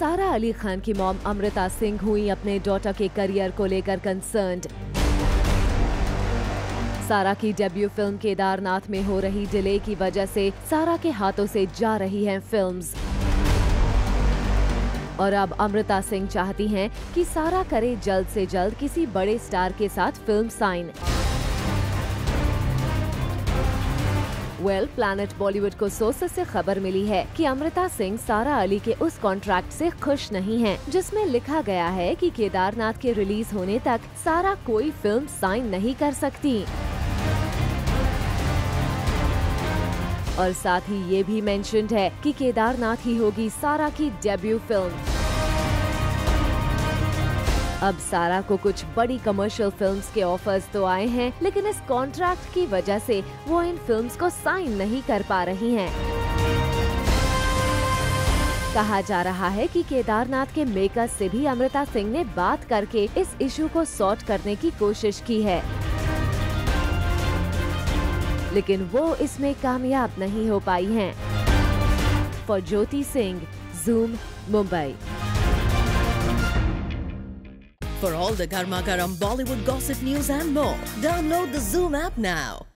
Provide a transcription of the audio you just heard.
सारा अली खान की मॉम अमृता सिंह हुई अपने डॉटर के करियर को लेकर कंसर्न्ड सारा की डेब्यू फ़िल्म केदारनाथ में हो रही डिले की वजह से सारा के हाथों से जा रही हैं फिल्म्स और अब अमृता सिंह चाहती हैं कि सारा करे जल्द से जल्द किसी बड़े स्टार के साथ film sign well planet Bollywood को सोर्सेस से खबर मिली है कि अमृता सिंह सारा अली के उस कॉन्ट्रैक्ट से खुश नहीं हैं, जिसमें लिखा गया है कि केदारनाथ के रिलीज़ होने तक सारा कोई फ़िल्म साइन नहीं कर सकती। और साथ ही ये भी मेंशन्ड है कि केदारनाथ ही होगी सारा की डेब्यू फ़िल्म अब सारा को कुछ बड़ी कमर्शियल फिल्म्स के ऑफर्स तो आए हैं, लेकिन इस कॉन्ट्रैक्ट की वजह से वो इन फिल्म्स को साइन नहीं कर पा रही हैं। कहा जा रहा है कि केदारनाथ के मेकर से भी अमृता सिंह ने बात करके इस इशू को सॉर्ट करने की कोशिश की है लेकिन वो इसमें कामयाब नहीं हो पाई हैं। For Jyoti Singh zoom Mumbai For all the Garma Garam Bollywood gossip news and more, download the Zoom app now.